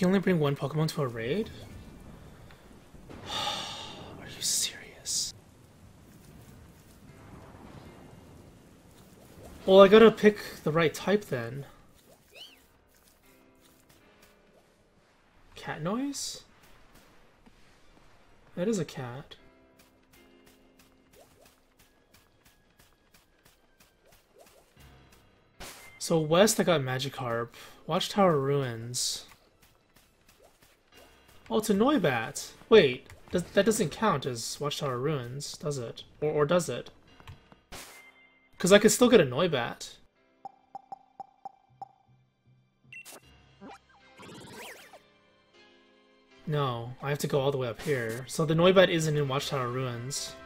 You only bring one Pokemon to a raid? Are you serious? Well, I gotta pick the right type then. Cat noise? That is a cat. So west I got Magikarp. Watchtower Ruins. Oh, it's a Noibat. Wait, does, that doesn't count as Watchtower Ruins, does it? Or, or does it? Because I could still get a Noibat. No, I have to go all the way up here. So the Noibat isn't in Watchtower Ruins.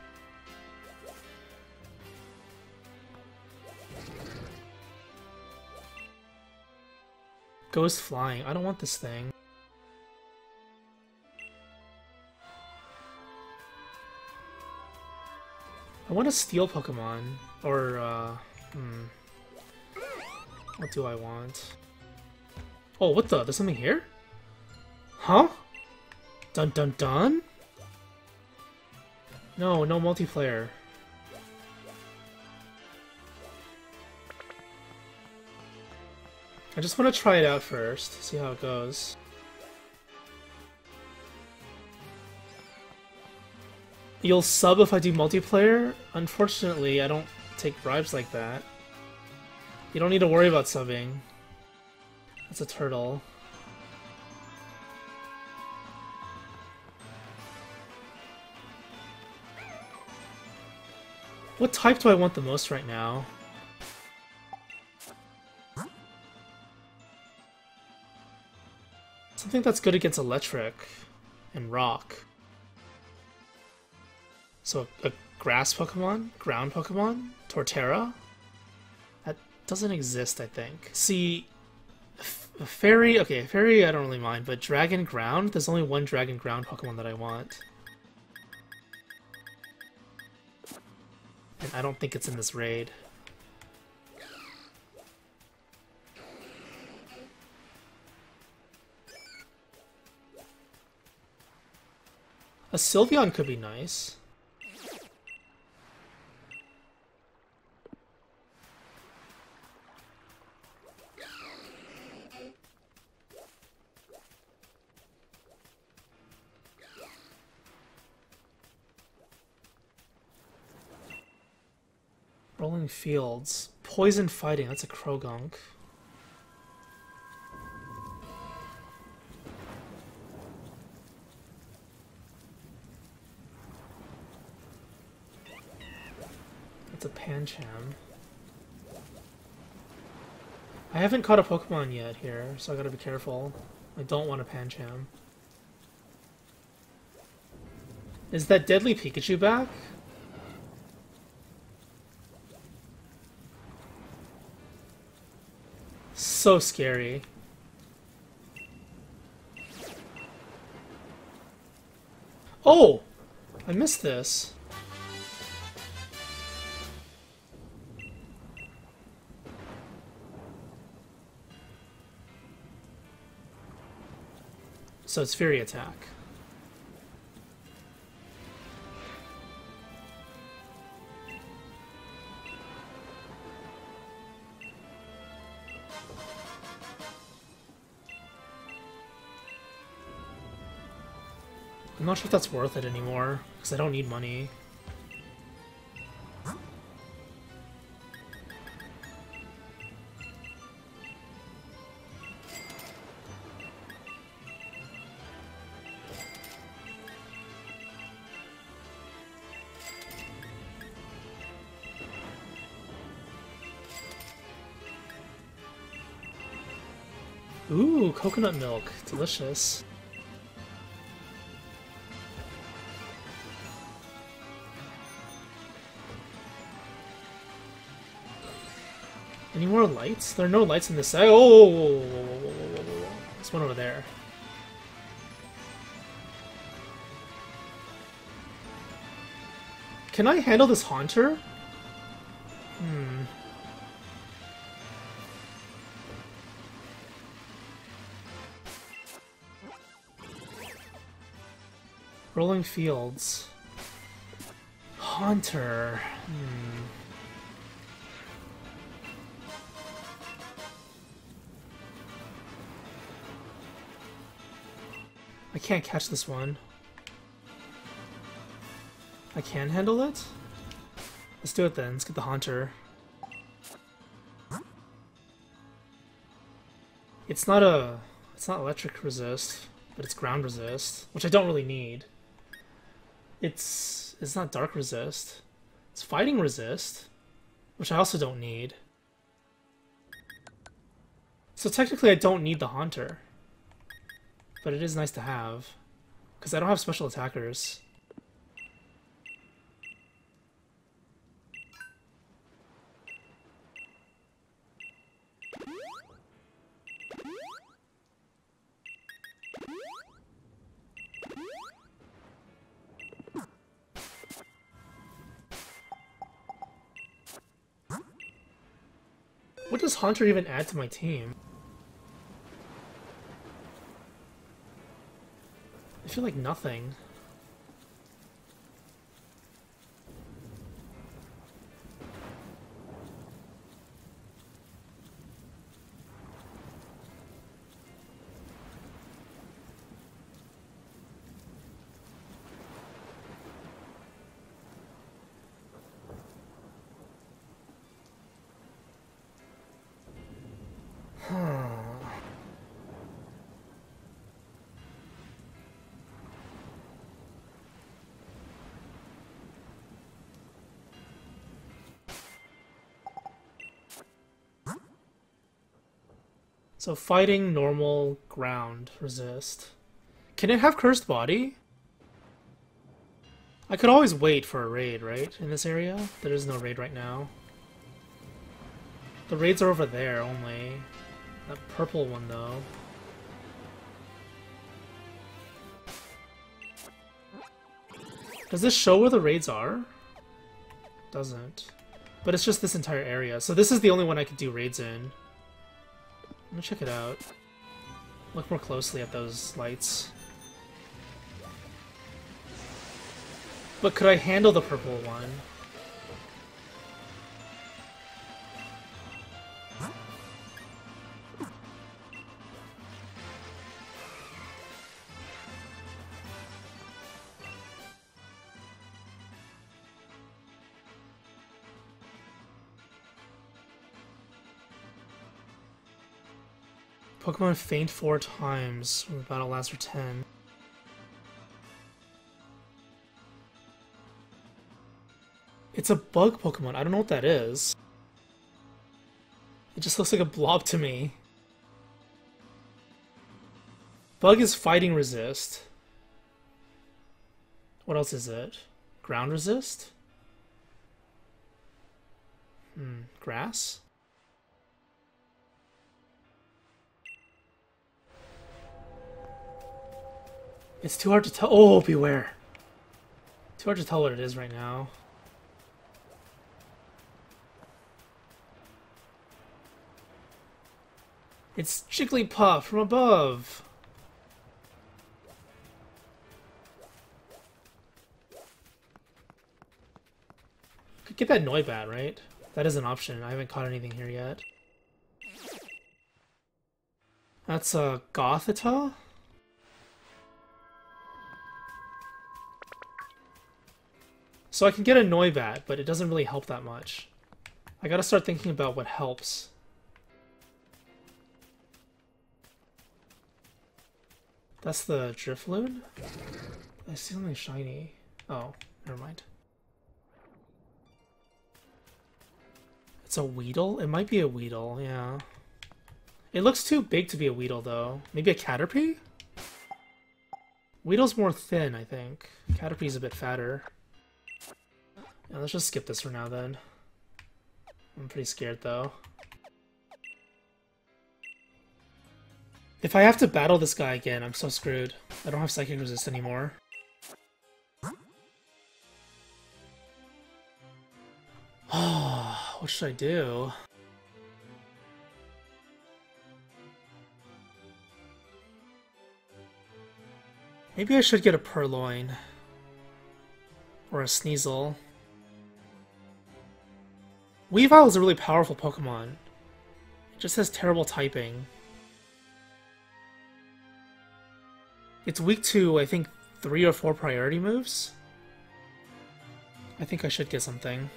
Ghost flying. I don't want this thing. I want a steel Pokemon. Or, uh... Hmm. What do I want? Oh, what the? There's something here? Huh? Dun dun dun? No, no multiplayer. I just want to try it out first, see how it goes. You'll sub if I do multiplayer? Unfortunately, I don't take bribes like that. You don't need to worry about subbing. That's a turtle. What type do I want the most right now? Something that's good against electric and rock. So a grass Pokemon? Ground Pokemon? Torterra? That doesn't exist, I think. See, Fairy, okay, Fairy I don't really mind, but Dragon Ground? There's only one Dragon Ground Pokemon that I want. And I don't think it's in this raid. A Sylveon could be nice. Fields. Poison Fighting, that's a Croagunk. That's a Pancham. I haven't caught a Pokemon yet here, so I gotta be careful. I don't want a Pancham. Is that Deadly Pikachu back? So scary. Oh! I missed this. So it's Fury Attack. Not sure if that's worth it anymore, because I don't need money. Ooh, coconut milk. Delicious. Any more lights? There are no lights in this side. Oh, this one over there. Can I handle this Haunter? Hmm. Rolling Fields. Haunter. Hmm. Can't catch this one. I can handle it? Let's do it then. Let's get the Haunter. It's not a... It's not electric resist, but it's ground resist, which I don't really need. It's... It's not dark resist. It's fighting resist, which I also don't need. So technically I don't need the Haunter. But it is nice to have. Because I don't have special attackers. What does Haunter even add to my team? Feel like nothing. So fighting, normal, ground, resist. Can it have cursed body? I could always wait for a raid, right? In this area? There is no raid right now. The raids are over there only. That purple one, though. Does this show where the raids are? Doesn't. But it's just this entire area. So this is the only one I could do raids in. Let me check it out. Look more closely at those lights. But could I handle the purple one? Pokemon faint four times the battle lasts for 10. It's a bug Pokemon. I don't know what that is. It just looks like a blob to me. Bug is fighting resist. What else is it? Ground resist? Hmm, grass? It's too hard to tell. Oh, beware. Too hard to tell what it is right now. It's Jigglypuff from above. Could get that Noibat, right? That is an option. I haven't caught anything here yet. That's a uh, Gothita? So I can get a Noibat, but it doesn't really help that much. I gotta start thinking about what helps. That's the Drifloon? I see something shiny. Oh, never mind. It's a Weedle? It might be a Weedle, yeah. It looks too big to be a Weedle, though. Maybe a Caterpie? Weedle's more thin, I think. Caterpie's a bit fatter. Yeah, let's just skip this for now then. I'm pretty scared though. If I have to battle this guy again, I'm so screwed. I don't have Psychic Resist anymore. what should I do? Maybe I should get a Purrloin. Or a Sneasel. Weavile is a really powerful Pokemon. It just has terrible typing. It's weak to, I think, three or four priority moves. I think I should get something.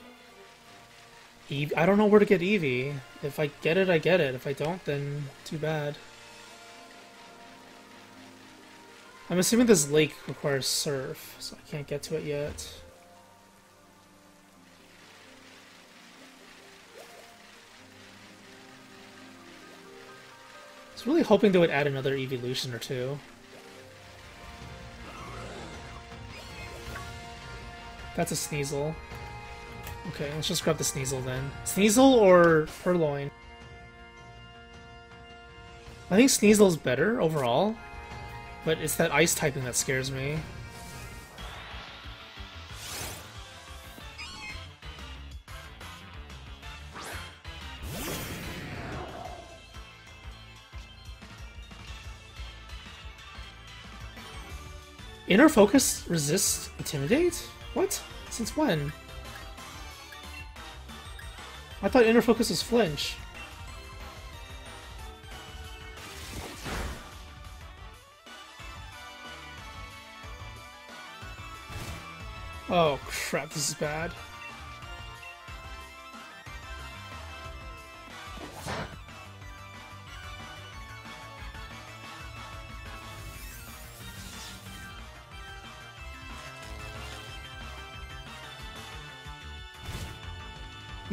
Eve I don't know where to get Eevee. If I get it, I get it. If I don't, then too bad. I'm assuming this lake requires surf, so I can't get to it yet. Was really hoping they would add another evolution or two. That's a Sneasel. Okay, let's just grab the Sneasel then. Sneasel or Purrloin? I think Sneasel's better overall, but it's that ice typing that scares me. Inner focus resists intimidate? What? Since when? I thought inner focus was flinch. Oh crap, this is bad.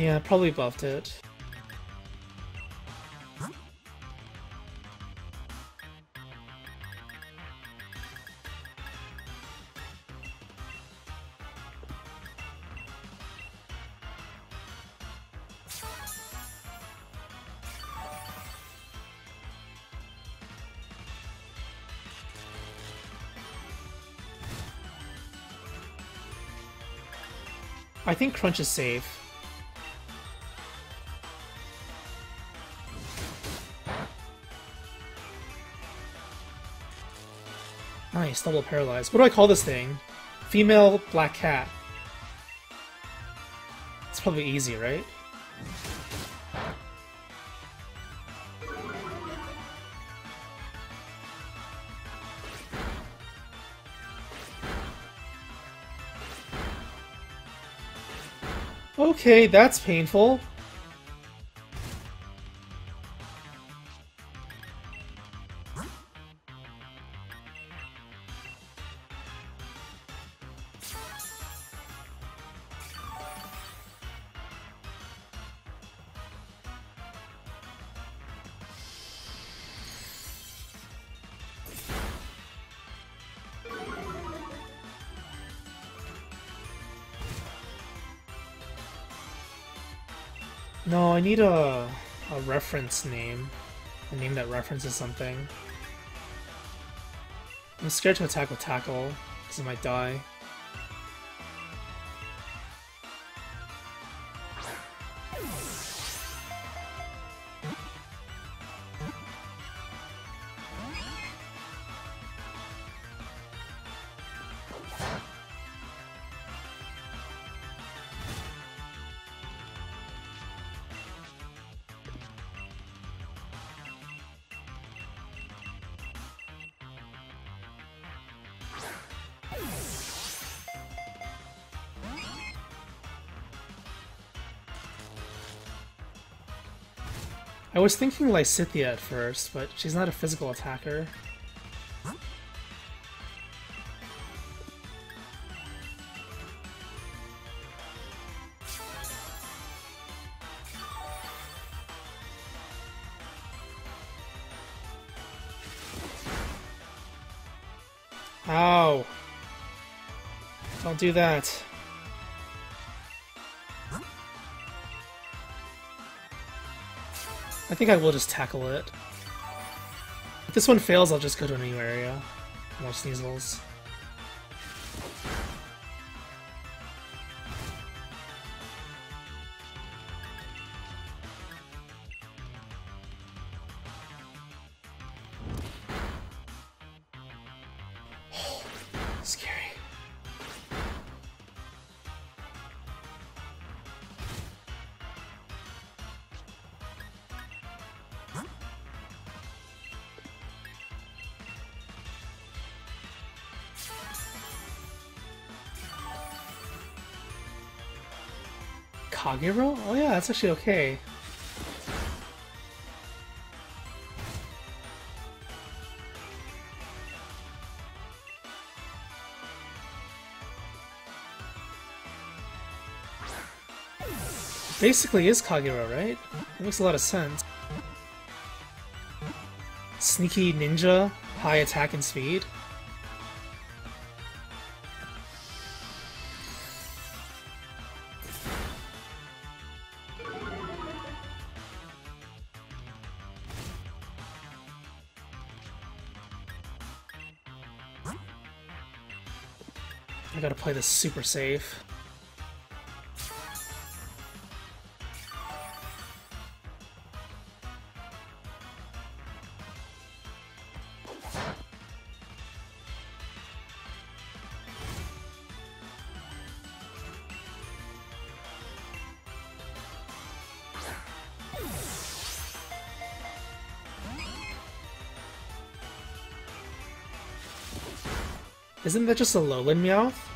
Yeah, probably buffed it. I think Crunch is safe. Double paralyzed. What do I call this thing? Female black cat. It's probably easy, right? Okay, that's painful. No, I need a, a reference name. A name that references something. I'm scared to attack with Tackle, because it might die. Was thinking Lysithea at first, but she's not a physical attacker. Ow! Don't do that. I think I will just tackle it. If this one fails, I'll just go to a new area. More Sneasels. Kagero? Oh yeah, that's actually okay. Basically is Kagero, right? That makes a lot of sense. Sneaky ninja, high attack and speed. I gotta play this super safe. Isn't that just a Alolan Meowth?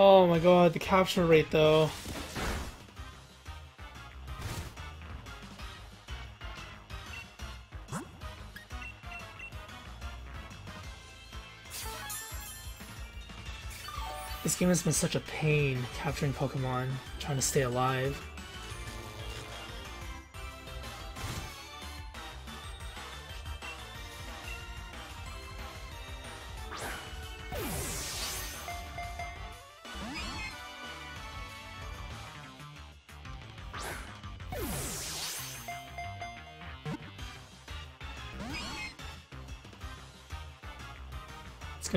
Oh my god, the capture rate though. This game has been such a pain capturing Pokemon, trying to stay alive.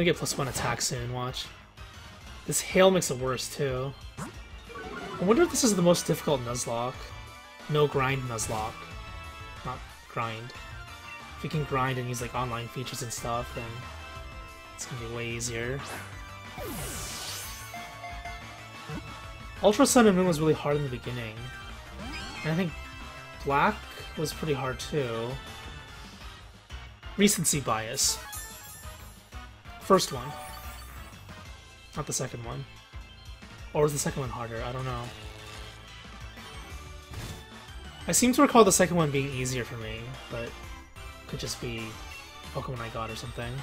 Gonna get plus one attack soon, watch. This hail makes it worse too. I wonder if this is the most difficult Nuzlocke. No grind Nuzlocke. Not grind. If you can grind and use like online features and stuff, then it's gonna be way easier. Ultra Sun and Moon was really hard in the beginning. And I think Black was pretty hard too. Recency bias. First one. Not the second one. Or was the second one harder? I don't know. I seem to recall the second one being easier for me, but could just be Pokemon I got or something.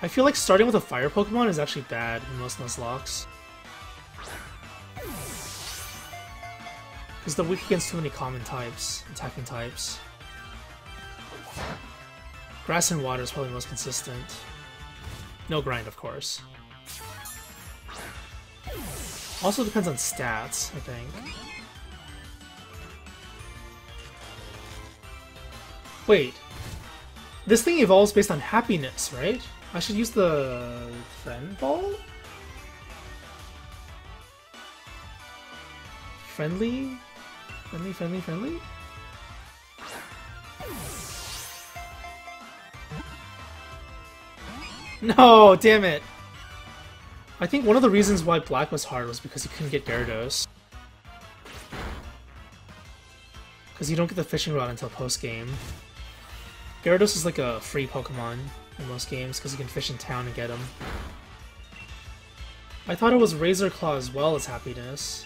I feel like starting with a fire Pokemon is actually bad in most Nuzlockes. Because they're weak against too many common types, attacking types. Grass and water is probably the most consistent. No grind, of course. Also depends on stats, I think. Wait. This thing evolves based on happiness, right? I should use the friend ball? Friendly? Friendly, friendly, friendly? No, damn it! I think one of the reasons why Black was hard was because you couldn't get Gyarados. Because you don't get the fishing rod until post-game. Gyarados is like a free Pokemon in most games because you can fish in town and get them. I thought it was Razor Claw as well as Happiness.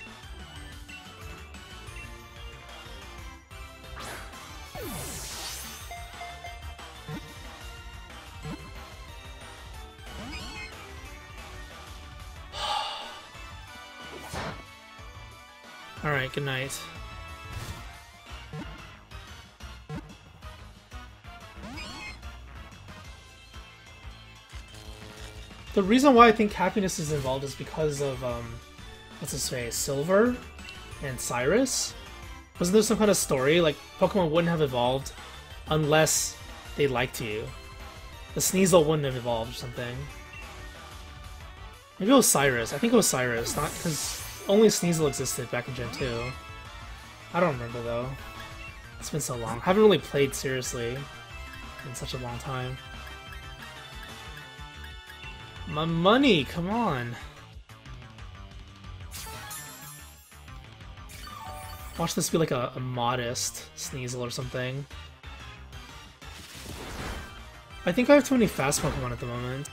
The reason why I think happiness is involved is because of um, what's his face, Silver and Cyrus. Wasn't there some kind of story like Pokemon wouldn't have evolved unless they liked you? The Sneasel wouldn't have evolved or something. Maybe it was Cyrus. I think it was Cyrus, not because only Sneasel existed back in Gen 2. I don't remember though. It's been so long. I haven't really played seriously in such a long time. My money, come on. Watch this be like a, a modest Sneasel or something. I think I have too many fast Pokemon at the moment.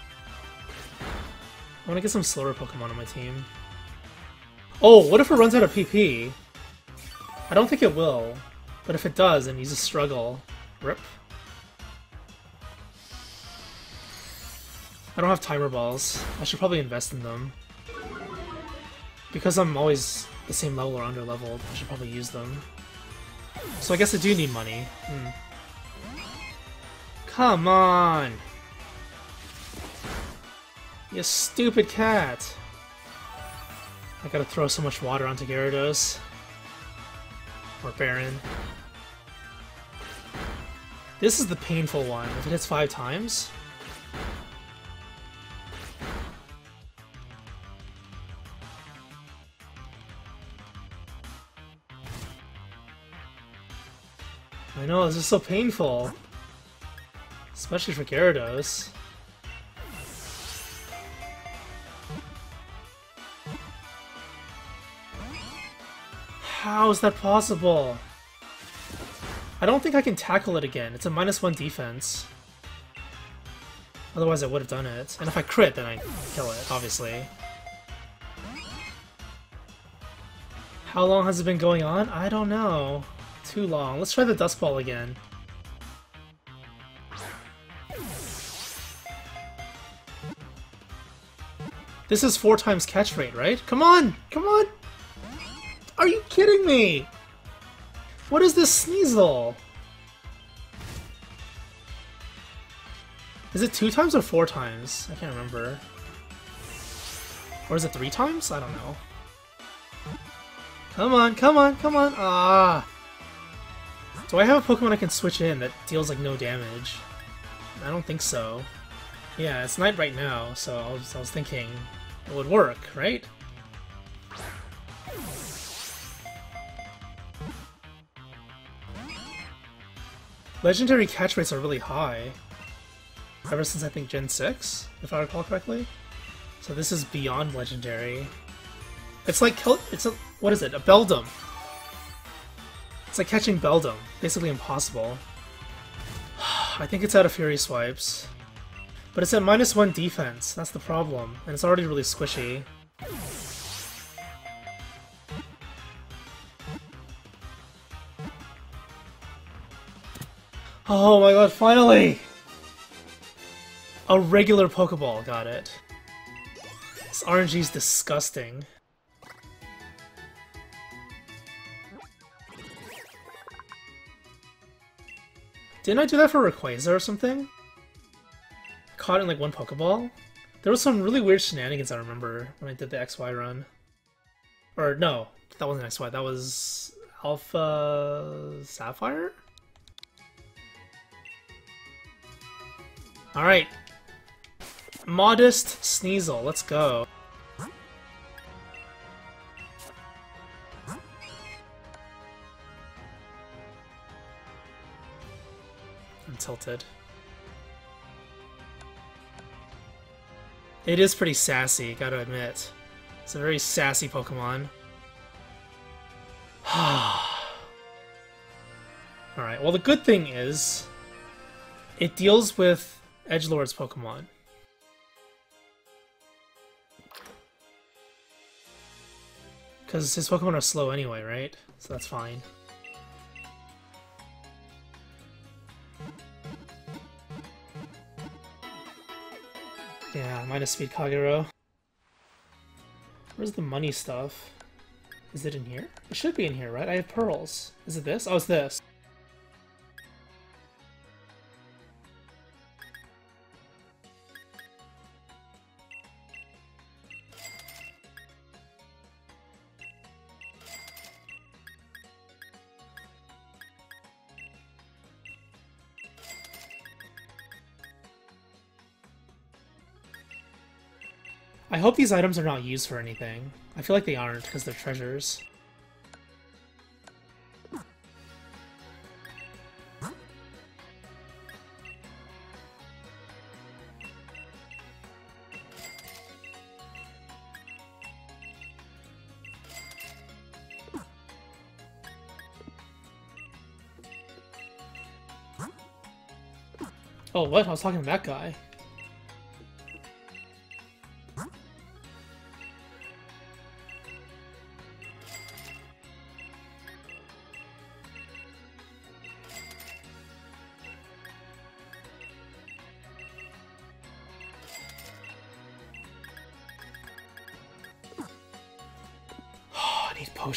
I want to get some slower Pokemon on my team. Oh, what if it runs out of PP? I don't think it will, but if it does, then he's a struggle. Rip. I don't have timer balls. I should probably invest in them. Because I'm always the same level or under leveled, I should probably use them. So I guess I do need money. Hmm. Come on! You stupid cat! I gotta throw so much water onto Gyarados. Or Baron. This is the painful one. If it hits five times... I know, this is so painful. Especially for Gyarados. How is that possible? I don't think I can tackle it again. It's a minus one defense. Otherwise I would have done it. And if I crit, then I kill it, obviously. How long has it been going on? I don't know too long. Let's try the Dusk Ball again. This is four times catch rate, right? Come on! Come on! Are you kidding me? What is this Sneasel? Is it two times or four times? I can't remember. Or is it three times? I don't know. Come on, come on, come on! Ah! Do I have a Pokemon I can switch in that deals like no damage? I don't think so. Yeah, it's night right now, so I was, I was thinking it would work, right? Legendary catch rates are really high. Ever since I think Gen 6, if I recall correctly. So this is beyond legendary. It's like it's a what is it? A Beldum. It's like catching Beldum. Basically impossible. I think it's out of Fury Swipes. But it's at minus one defense, that's the problem. And it's already really squishy. Oh my god, finally! A regular Pokeball, got it. This RNG's disgusting. Didn't I do that for Rayquaza or something? Caught in like one Pokeball? There was some really weird shenanigans I remember when I did the XY run. Or no, that wasn't XY, that was Alpha Sapphire? Alright. Modest Sneasel, let's go. Tilted. It is pretty sassy, gotta admit. It's a very sassy Pokemon. Alright, well the good thing is, it deals with Edgelord's Pokemon. Because his Pokemon are slow anyway, right? So that's fine. Yeah, minus speed Kagero. Where's the money stuff? Is it in here? It should be in here, right? I have pearls. Is it this? Oh, it's this. I hope these items are not used for anything. I feel like they aren't, because they're treasures. Oh, what? I was talking to that guy.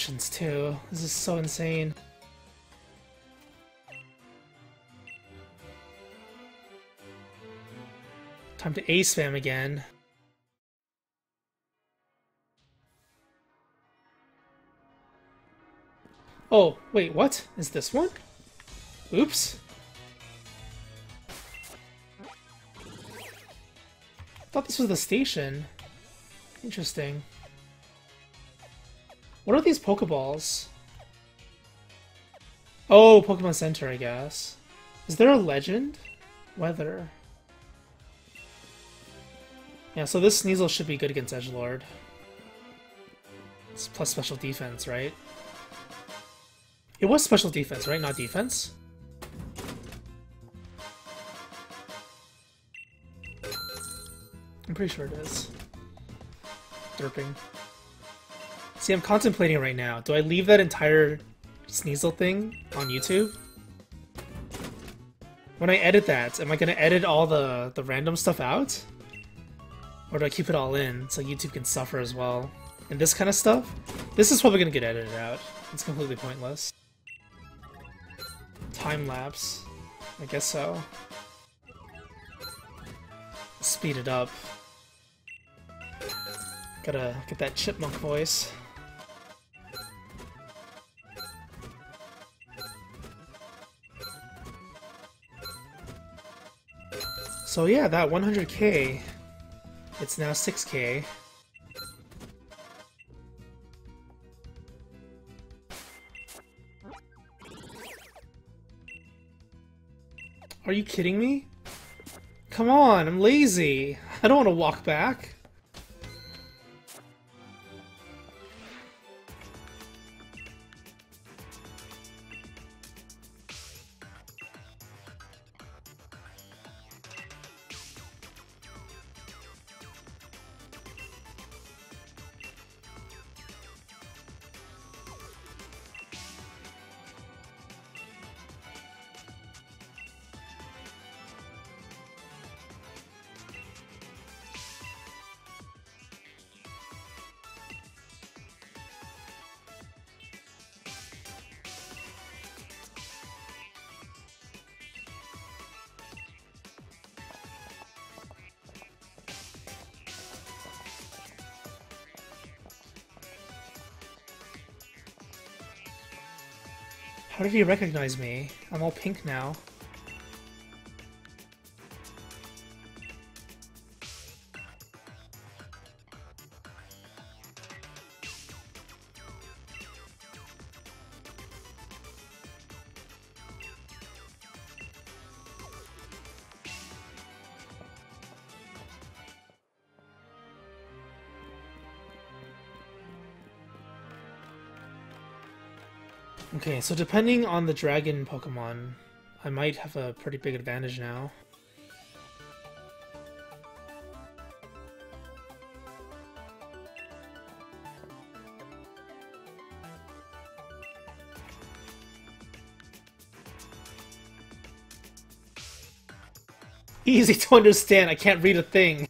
Too. This is so insane. Time to A spam again. Oh, wait, what? Is this one? Oops. I thought this was the station. Interesting. What are these Pokeballs? Oh, Pokemon Center, I guess. Is there a legend? Weather. Yeah, so this Sneasel should be good against Edgelord. It's plus special defense, right? It was special defense, right? Not defense? I'm pretty sure it is. Derping. See, I'm contemplating right now. Do I leave that entire Sneasel thing on YouTube? When I edit that, am I going to edit all the, the random stuff out? Or do I keep it all in so YouTube can suffer as well? And this kind of stuff? This is probably gonna get edited out. It's completely pointless. Time lapse. I guess so. Speed it up. Gotta get that chipmunk voice. So yeah, that 100k it's now 6k. Are you kidding me? Come on, I'm lazy. I don't want to walk back. How did he recognize me? I'm all pink now. Okay, so depending on the dragon Pokemon, I might have a pretty big advantage now. Easy to understand, I can't read a thing.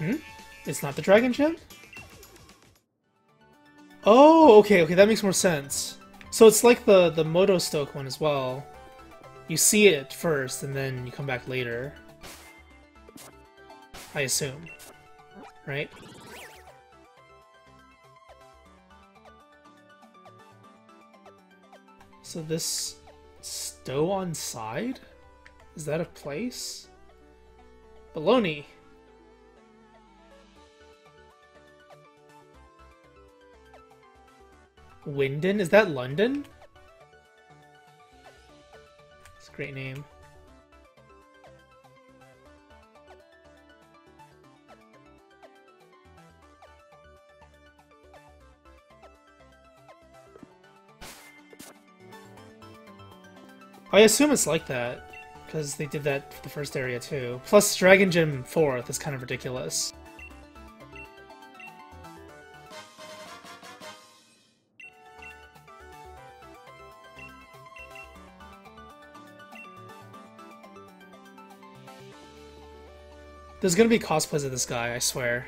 Hmm? It's not the Dragon Gem? Oh, okay, okay, that makes more sense. So it's like the, the Motostoke one as well. You see it first, and then you come back later. I assume. Right? So this Stow-on-Side? Is that a place? Baloney. Wyndon? Is that London? It's a great name. I assume it's like that, because they did that for the first area too. Plus, Dragon Gem 4th is kind of ridiculous. There's gonna be cosplays of this guy, I swear.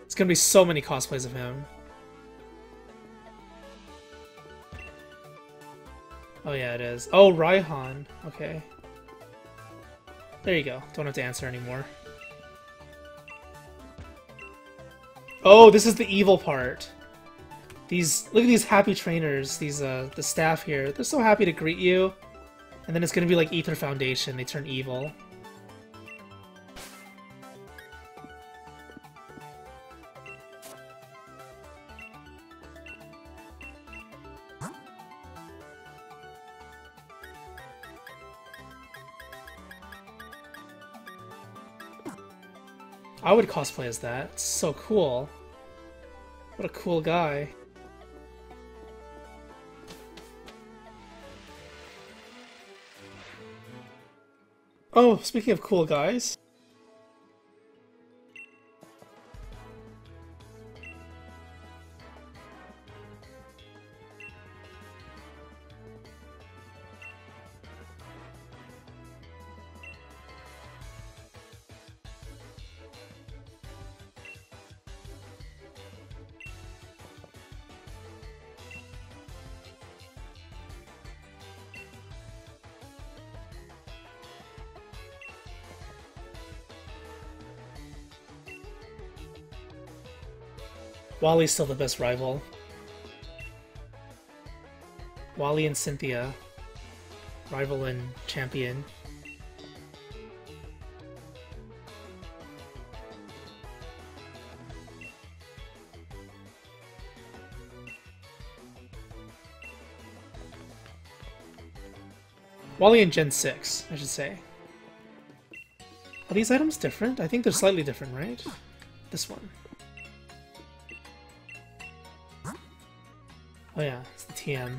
There's gonna be so many cosplays of him. Oh yeah, it is. Oh, Raihan. Okay. There you go. Don't have to answer anymore. Oh, this is the evil part. These look at these happy trainers, these uh the staff here. They're so happy to greet you. And then it's gonna be like Aether Foundation, they turn evil. I would cosplay as that. It's so cool. What a cool guy. Oh, speaking of cool guys. Wally's still the best rival. Wally and Cynthia. Rival and champion. Wally and Gen 6, I should say. Are these items different? I think they're slightly different, right? This one. Oh yeah, it's the TM.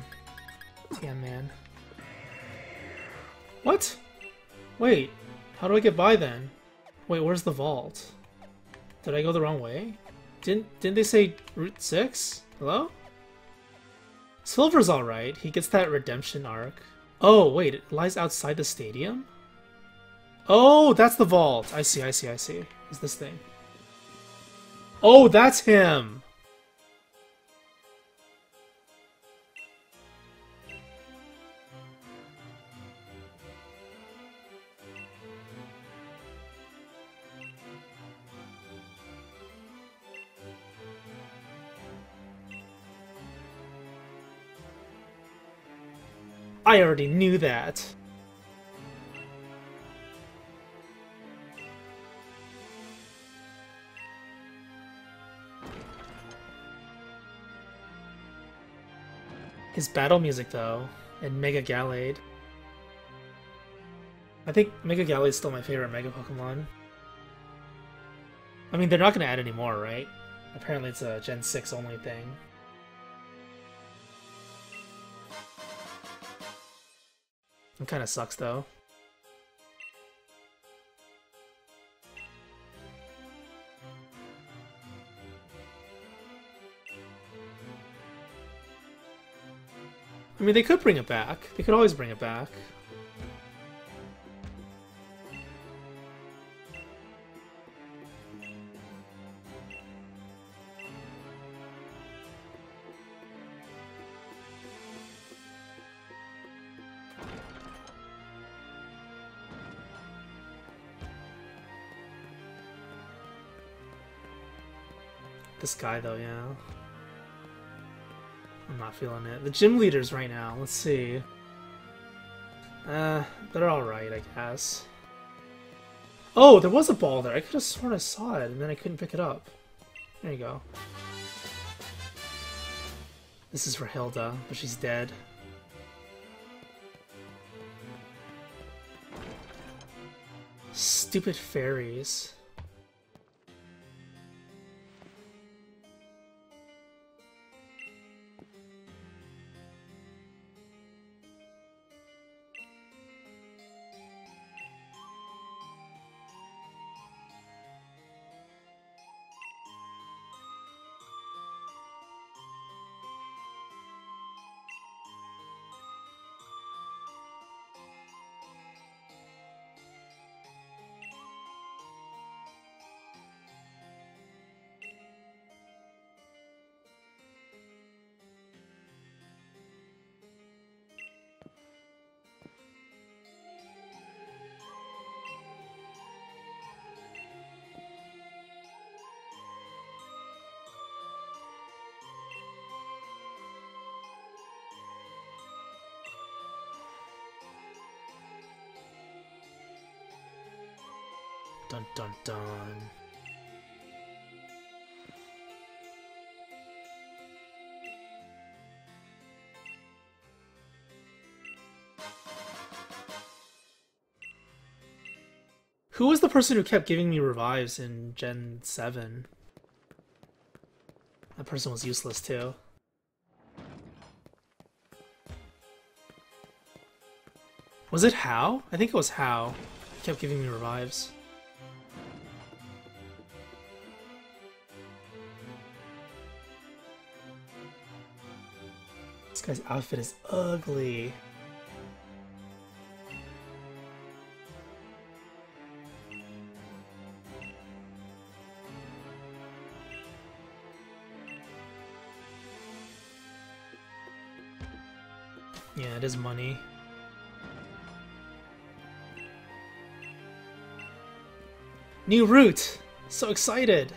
TM man. What? Wait, how do I get by then? Wait, where's the vault? Did I go the wrong way? Didn't didn't they say Route 6? Hello? Silver's alright. He gets that redemption arc. Oh, wait, it lies outside the stadium? Oh, that's the vault. I see, I see, I see. Is this thing. Oh, that's him! I already knew that. His battle music, though, and Mega Gallade. I think Mega Gallade is still my favorite Mega Pokemon. I mean, they're not going to add any more, right? Apparently it's a Gen 6 only thing. It kind of sucks, though. I mean, they could bring it back. They could always bring it back. Guy though, yeah. I'm not feeling it. The gym leaders right now, let's see. Uh, they're alright, I guess. Oh, there was a ball there. I could have sworn I saw it, and then I couldn't pick it up. There you go. This is for Hilda, but she's dead. Stupid fairies. Dun dun dun. Who was the person who kept giving me revives in Gen 7? That person was useless too. Was it Hau? I think it was Hau. He kept giving me revives. Guy's outfit is ugly. Yeah, it is money. New route! So excited!